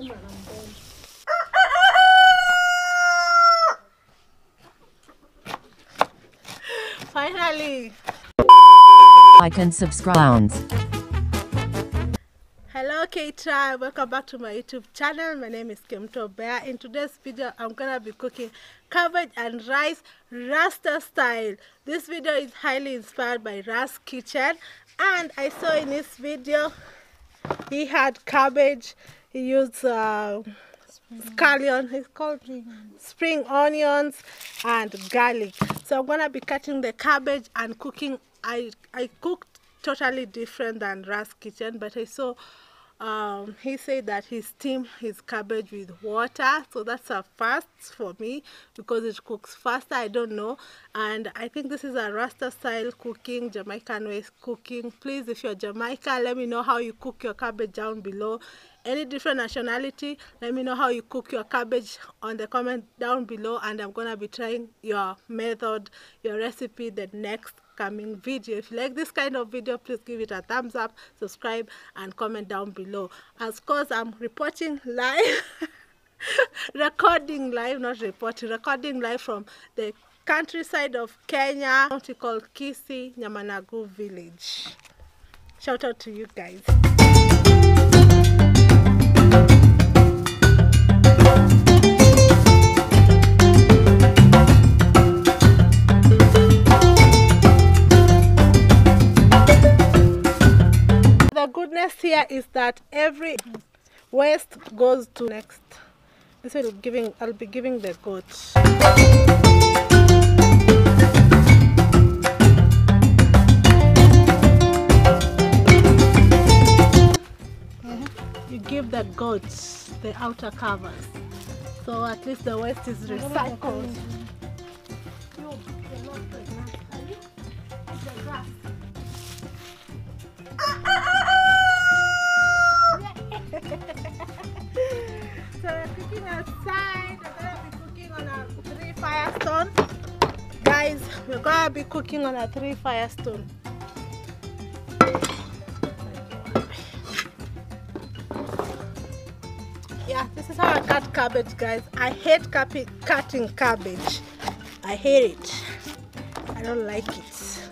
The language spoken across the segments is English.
Bend and bend. Finally. Like and subscribe. Hello K-Tribe, welcome back to my YouTube channel. My name is Kim Bear. In today's video, I'm gonna be cooking cabbage and rice Rasta style. This video is highly inspired by Ras Kitchen and I saw in this video he had cabbage, he used uh, scallion, it's called spring onions and garlic. So I'm gonna be cutting the cabbage and cooking. I I cooked totally different than Ras Kitchen, but I saw um, he said that he steamed his cabbage with water, so that's a first for me because it cooks faster. I don't know, and I think this is a Rasta style cooking, Jamaican way cooking. Please, if you're Jamaica, let me know how you cook your cabbage down below. Any different nationality, let me know how you cook your cabbage on the comment down below, and I'm gonna be trying your method, your recipe the next coming video. If you like this kind of video, please give it a thumbs up, subscribe, and comment down below. As course, I'm reporting live, recording live, not reporting, recording live from the countryside of Kenya, county called Kisii, Nyamanagu village. Shout out to you guys. Goodness here is that every waste goes to next. This will giving I'll be giving the goat. You give the goats the outer covers. So at least the waste is recycled. We're gonna be cooking on a three firestone. Yeah, this is how I cut cabbage, guys. I hate cutting cabbage. I hate it. I don't like it.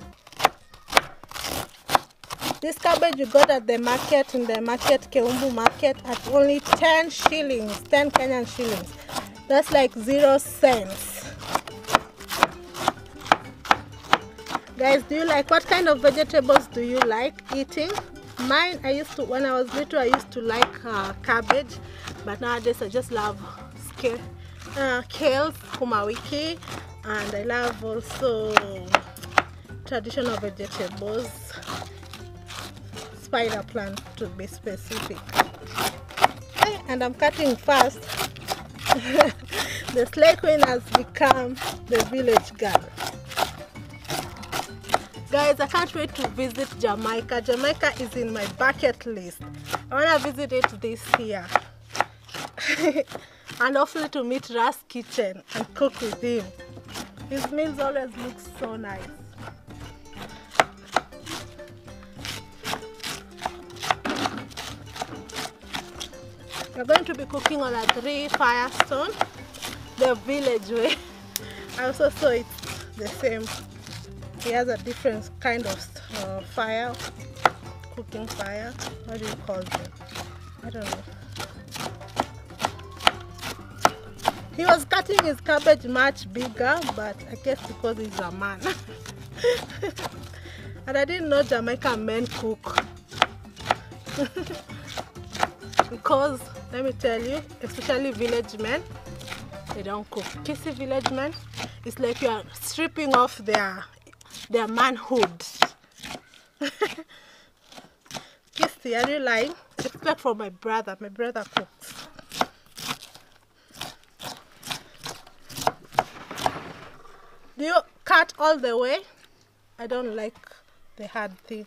This cabbage you got at the market in the market Keumbu market at only 10 shillings, 10 Kenyan shillings. That's like zero cents. Guys, do you like what kind of vegetables do you like eating? Mine, I used to when I was little, I used to like uh, cabbage, but nowadays I just love scale, uh, kale, kumawiki, and I love also traditional vegetables spider plant to be specific. And I'm cutting fast. the slay queen has become the village girl. Guys, I can't wait to visit Jamaica. Jamaica is in my bucket list. I want to visit it this year. and hopefully to meet Ras Kitchen and cook with him. His meals always look so nice. We're going to be cooking on a three firestone, the village way. I also saw it the same. He has a different kind of uh, fire, cooking fire. What do you call it I don't know. He was cutting his cabbage much bigger, but I guess because he's a man. and I didn't know Jamaican men cook. because let me tell you, especially village men, they don't cook. Kisii village men, it's like you are stripping off their their manhood. Kisii, are you lying? Except for my brother. My brother cooks. Do you cut all the way? I don't like the hard thing.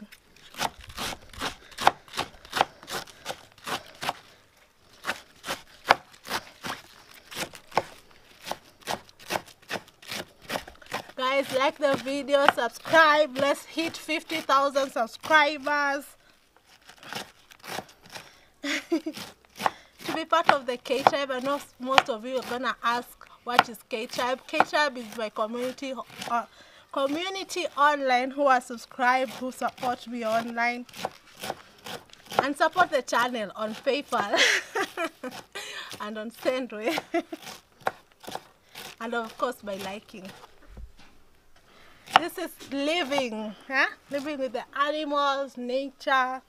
guys like the video subscribe let's hit 50,000 subscribers to be part of the K Tribe. I know most of you are gonna ask what is K Tribe. K Tribe is my community uh, community online who are subscribed, who support me online, and support the channel on PayPal and on Sendwave, and of course by liking. This is living, huh? living with the animals, nature.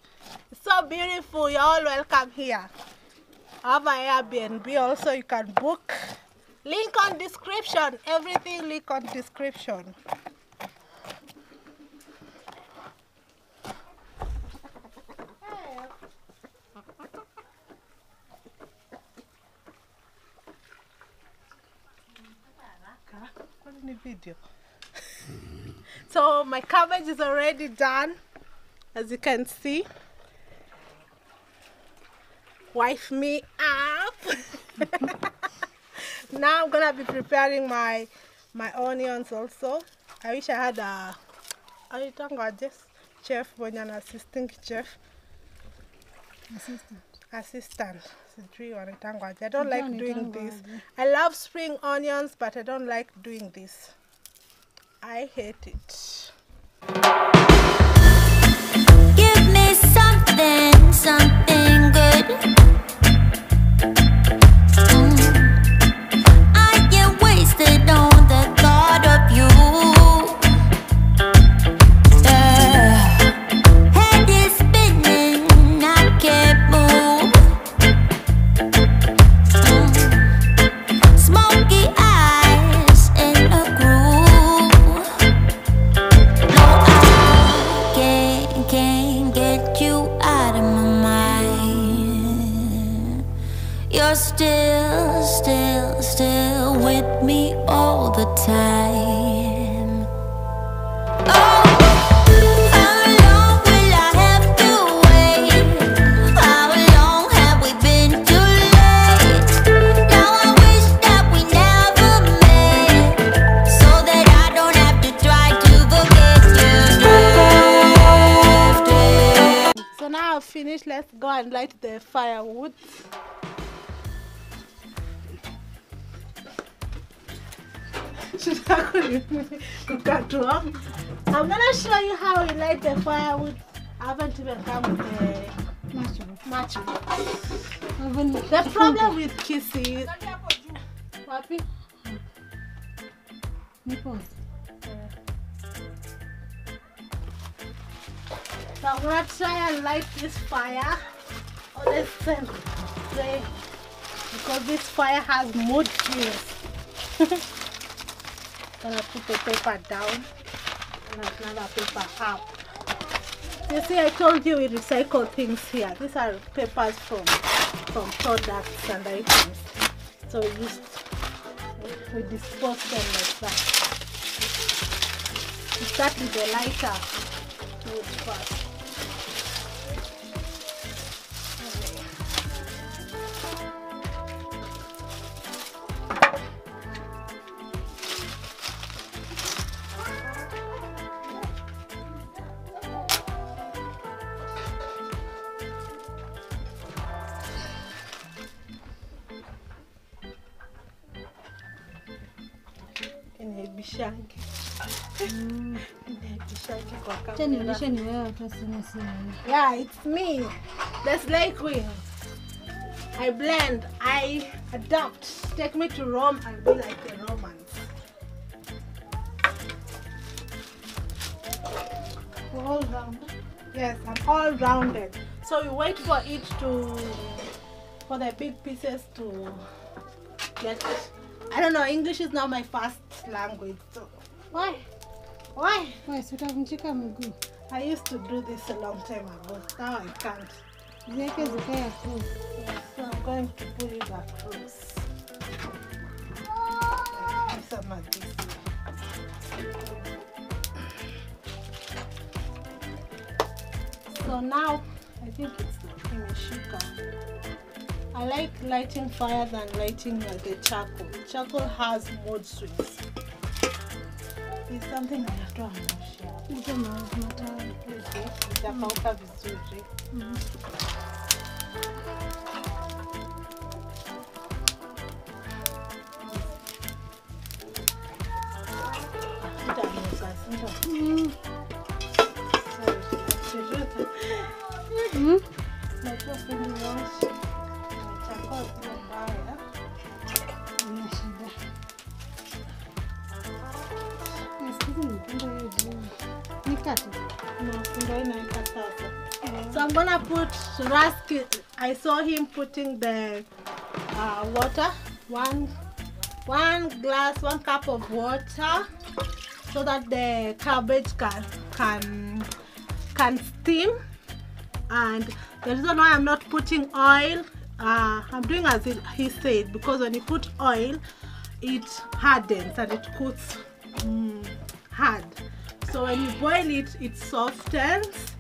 It's so beautiful. You're all welcome here. I have an Airbnb also. You can book. Link on description. Everything link on description. Video? So my cabbage is already done, as you can see. Wife me up. now I'm gonna be preparing my my onions also. I wish I had a aitangaje chef mwenye ana assisting chef Assistant. assistant sijui wanaitangwaje. I don't like doing this. I love spring onions but I don't like doing this. I hate it. You're still, still, still with me all the time. Oh, long will I have to wait? How long will I have to Let's go and light the I'm gonna show you how we light the firewood. I haven't even come with the match. The problem with kissing. Wapi? nipples. So I'm gonna try and light this fire on the same way because this fire has mood gonna put the paper down and another paper up. You see, I told you we recycle things here. These are papers from from products and items. So we just we dispose them like that. We start with the lighter first. Nionyeshe ni wewe hata sina. Yeah, it's me. That's like queen. I blend, I adapt. Take me to Rome and be like the Romans. All rounded. Yes, I'm all rounded. So you wait for it to, for the big pieces to get. I don't know. English is not my first language. So why? Why? Wewe si utavunjika miguu. I used to do this a long time ago. Now I can't. Ziweke zikae hapo. So I'm going to put it across. Some of this. So now I think it's imeshika. I like lighting fire than lighting like the charcoal. Charcoal has mood swings. It's something unatoa moshi. Hizo mazimata zitakauka vizuri. Mm. Mm. Mm. So I'm gonna put Rask. I saw him putting the uh, water, one one glass, one cup of water, so that the cabbage can can can steam. And the reason why I'm not putting oil, uh, I'm doing as he said because when you put oil, it hardens and it cooks mm, hard. So when you boil it, it softens.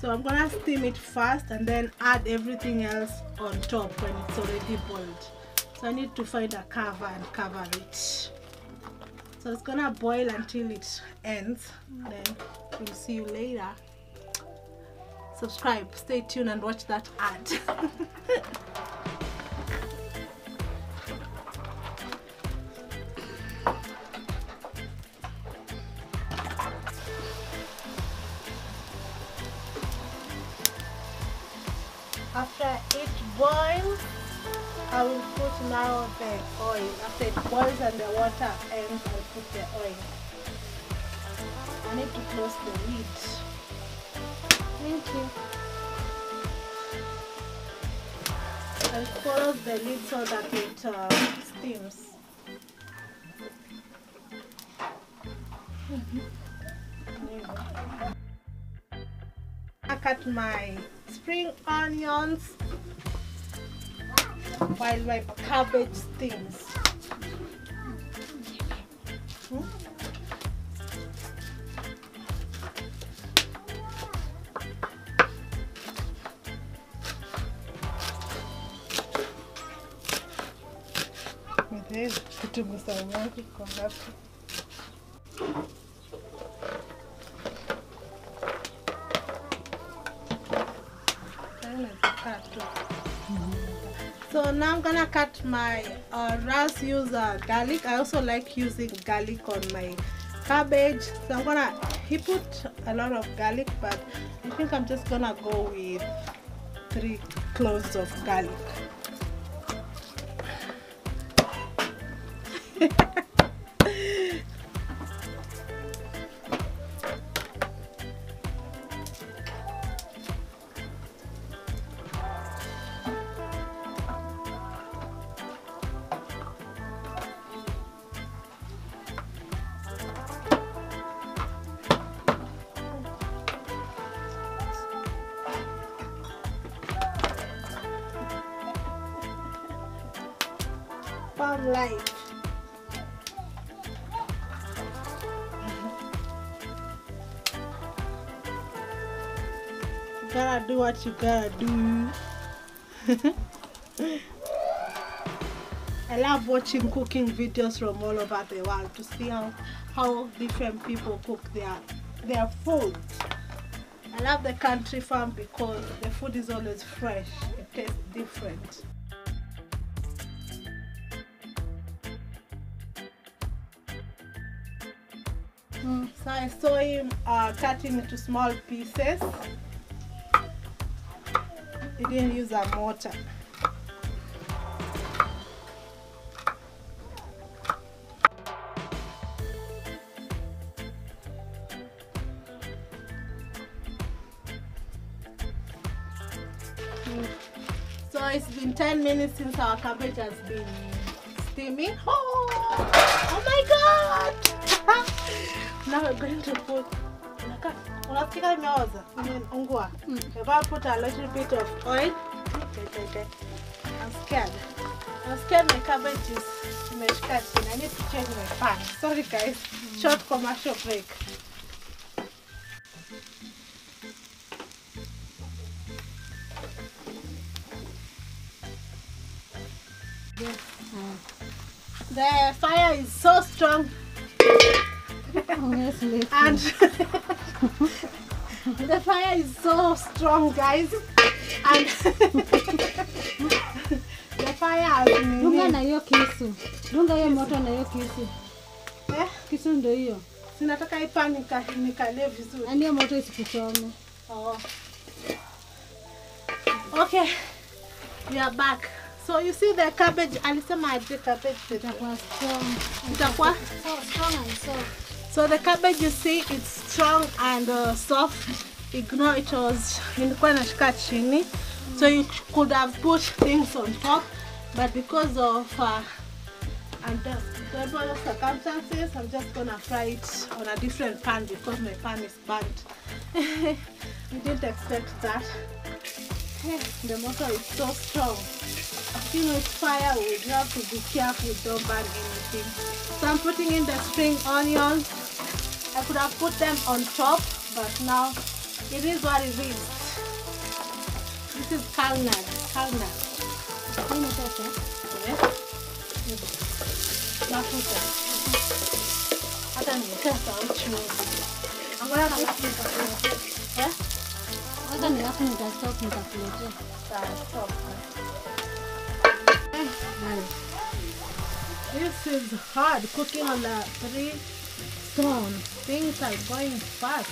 So I'm gonna steam it first and then add everything else on top when it's already boiled. So I need to find a cover and cover it. So it's gonna boil until it ends. Then we'll see you later. Subscribe, stay tuned and watch that ad. After it boils, I will put now the oil. After it boils and the water ends, I'll put the oil. I need to close the lid. Thank you. I'll close the lid so that it uh, steams. I cut my spring onions while my cabbage steams. Hmm? Cut my uh, Ras use uh, garlic. I also like using garlic on my cabbage. So I'm gonna he put a lot of garlic, but I think I'm just gonna go with three cloves of garlic. gotta do what you gotta do. I love watching cooking videos from all over the world to see how, how different people cook their their food. I love the country farm because the food is always fresh. It tastes different. So I saw him uh, cutting into small pieces. He didn't use a mortar. So it's been 10 minutes since our cabbage has been steaming. Oh, oh my god! now we're going to put Imeoza imeungua we're going to put a little bit of oil. I'm scared I'm scared my cabbage is imeshika chini. I need to change my pan. Sorry guys. Short commercial break. The fire is so strong. Honestly. and the fire is so strong guys and the fire has Dunga na hiyo kisu. Dunga hiyo moto na hiyo kisu. eh, Kisu ndio hiyo. sinataka hii pan nika- nikalie vizuri Ani hiyo moto isikuchome. oh. okay we are back so you see the cabbage alisema aje cabbage Itakuwa strong. itakuwa So strong and soft. So the cabbage you see it's strong and uh, soft. Ignore it was ilikuwa nashika chini. So you could have put things on top but because of uh, unstable circumstances i'm just gonna fry it on a different pan because my pan is burnt. We didn't expect that. The motor is so strong you know, with firewood, you have to be careful, don't burn anything. So I'm putting in the spring onions. I could have put them on top, but now it is what it is. This is kalnad, kalnad. Nini sasa? Yes. Mafuta. Hata niwekea sauti. I'm gonna put this. Yeah? This is hard cooking on the three stone. Things are going fast.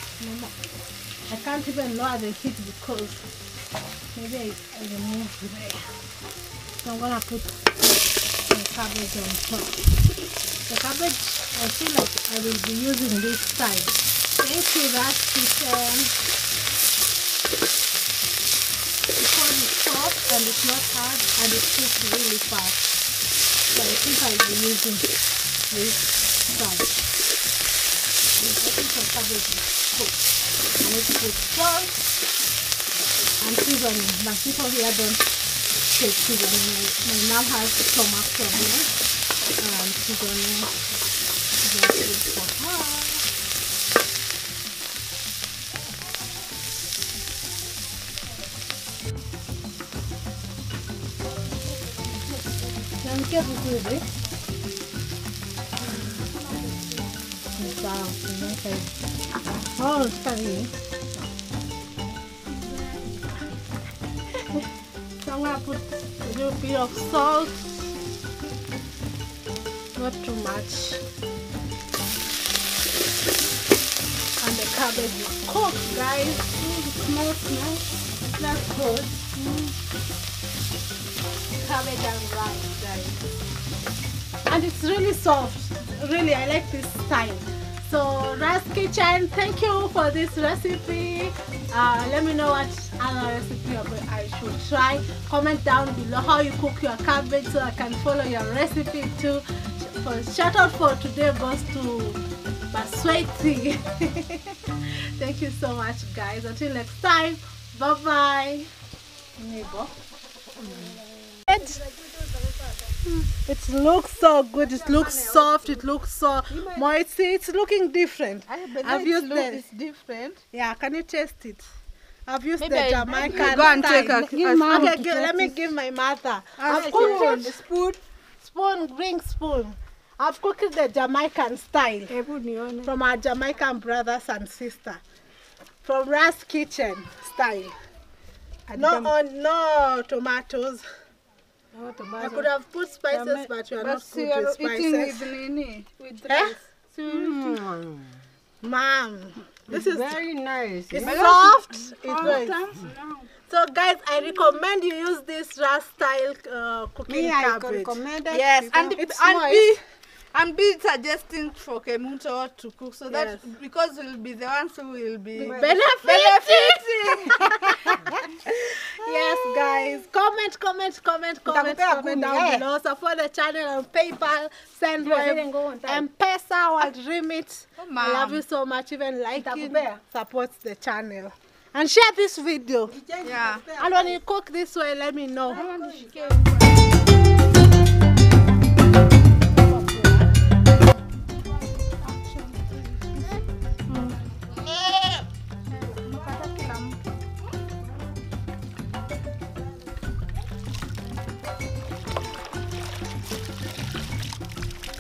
I can't even lower the heat because maybe I, I removed there. So I'm gonna put the cabbage on top. The cabbage, I feel like I will be using this time. Thank you, that kitchen. Because soft and it's not hard and it cooks really fast. So I think I'll be using this side. I think the cabbage is cooked. I need to put salt and seasoning. But people here don't take seasoning. My, my mom has stomach problem and seasoning not good for her. Nanukia vizuri. Ni Sawa, nimeweka hivi. Oh, nataka hii. So I'm gonna put a little bit of salt. Not too much. And the cabbage is cooked, guys. Mm, It smells nice. Good. Cabbage. And it's really soft. Really, I like this style. So, Ras Kitchen, thank you for this recipe. Uh, let me know what other recipe I should try. Comment down below how you cook your cabbage so I can follow your recipe too. For shout out for today goes to Basweti. thank you so much, guys. Until next time, bye bye. Neighbor. It looks so good. It looks soft. It looks so moist. See, It's looking different. I've used the, It's different. yeah. Can you taste it? I've used Maybe the I- Jamaican. Go and take a- Give a Okay, give, let me give my mother. I've spoon. cooked it. Spoon. Spoon, bring spoon. I've cooked the Jamaican style from our Jamaican brothers and sister. From Ras Kitchen style. No, on, no tomatoes. Oh, I could have put spices, but you are but not see, good you're with eating spices. with nini? With Eh? rice. So you're Mom, this is very nice. it's My soft. It's Oh, very So guys, I recommend you use this Ras style uh, cooking Me, I cabbage. recommend it. Yes, and it's and moist. be and be suggesting for Kemunto to cook so that Yes. because we'll be the ones who will be Benefiting. yes, guys. Comment, comment, comment, comment, comment down eh. below. Support the channel on PayPal, send Ndio, wave, zile nguo. M-Pesa, what remit. Oh, I love you so much. Even liking Nitakupea. supports the channel. And share this video. Yeah. And when you cook this way, let me know.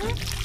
Huh?